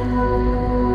Música